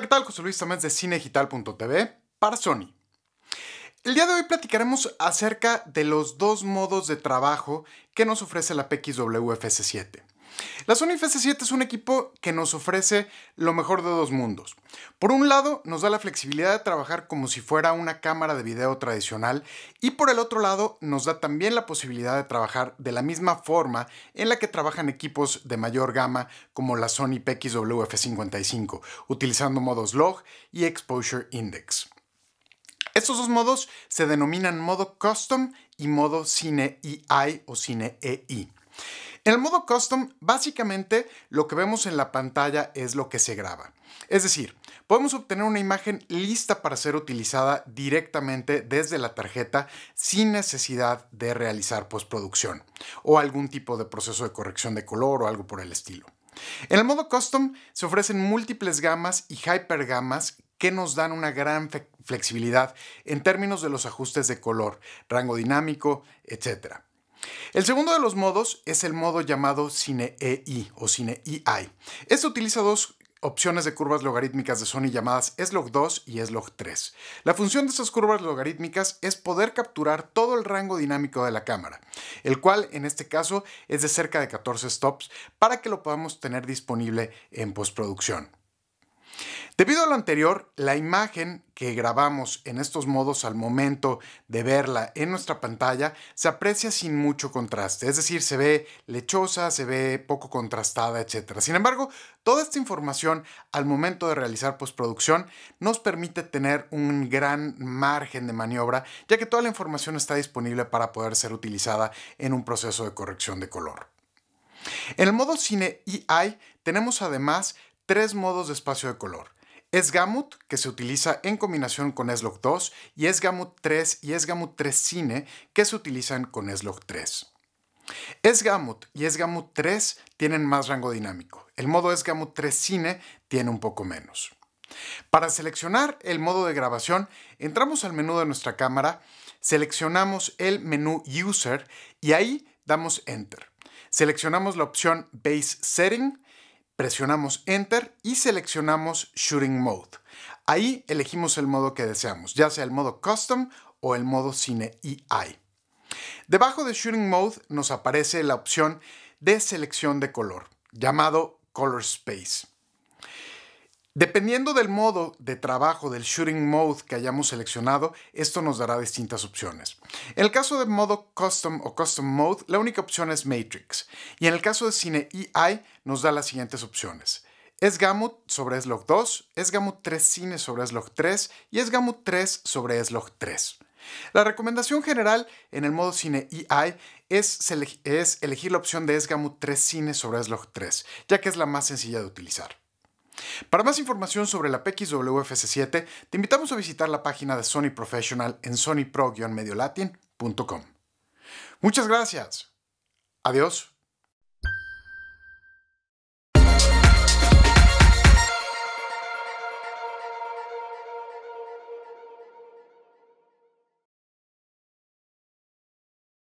¿qué tal? José Luis Tamés de cinedigital.tv para Sony. El día de hoy platicaremos acerca de los dos modos de trabajo que nos ofrece la PXW FS7. La Sony FS7 es un equipo que nos ofrece lo mejor de dos mundos. Por un lado, nos da la flexibilidad de trabajar como si fuera una cámara de video tradicional y por el otro lado, nos da también la posibilidad de trabajar de la misma forma en la que trabajan equipos de mayor gama como la Sony PXW F55, utilizando modos log y exposure index. Estos dos modos se denominan modo custom y modo cine EI o cine EI. En el modo custom, básicamente lo que vemos en la pantalla es lo que se graba. Es decir, podemos obtener una imagen lista para ser utilizada directamente desde la tarjeta sin necesidad de realizar postproducción o algún tipo de proceso de corrección de color o algo por el estilo. En el modo custom se ofrecen múltiples gamas y hypergamas que nos dan una gran flexibilidad en términos de los ajustes de color, rango dinámico, etc. El segundo de los modos es el modo llamado Cine EI o Cine EI. Este utiliza dos opciones de curvas logarítmicas de Sony llamadas S-Log2 y S-Log3. La función de estas curvas logarítmicas es poder capturar todo el rango dinámico de la cámara, el cual en este caso es de cerca de 14 stops para que lo podamos tener disponible en postproducción. Debido a lo anterior, la imagen que grabamos en estos modos al momento de verla en nuestra pantalla se aprecia sin mucho contraste, es decir, se ve lechosa, se ve poco contrastada, etc. Sin embargo, toda esta información al momento de realizar postproducción nos permite tener un gran margen de maniobra, ya que toda la información está disponible para poder ser utilizada en un proceso de corrección de color. En el modo Cine EI tenemos además tres modos de espacio de color. S-Gamut, que se utiliza en combinación con S-Log 2, y S-Gamut 3 y S-Gamut 3 Cine, que se utilizan con S-Log 3. S-Gamut y S-Gamut 3 tienen más rango dinámico. El modo S-Gamut 3 Cine tiene un poco menos. Para seleccionar el modo de grabación, entramos al menú de nuestra cámara, seleccionamos el menú User y ahí damos Enter. Seleccionamos la opción Base Setting presionamos Enter y seleccionamos Shooting Mode. Ahí elegimos el modo que deseamos, ya sea el modo Custom o el modo Cine EI. Debajo de Shooting Mode nos aparece la opción de selección de color, llamado Color Space. Dependiendo del modo de trabajo del shooting mode que hayamos seleccionado, esto nos dará distintas opciones. En el caso de modo custom o custom mode, la única opción es matrix. Y en el caso de cine EI, nos da las siguientes opciones. Es Gamut sobre S-Log 2, es Gamut 3 Cine sobre S-Log 3 y es Gamut 3 sobre S-Log 3. La recomendación general en el modo Cine EI es, es elegir la opción de S-Gamut 3 Cine sobre S-Log 3, ya que es la más sencilla de utilizar. Para más información sobre la PXWFS7, te invitamos a visitar la página de Sony Professional en sonypro-mediolatin.com. Muchas gracias. Adiós.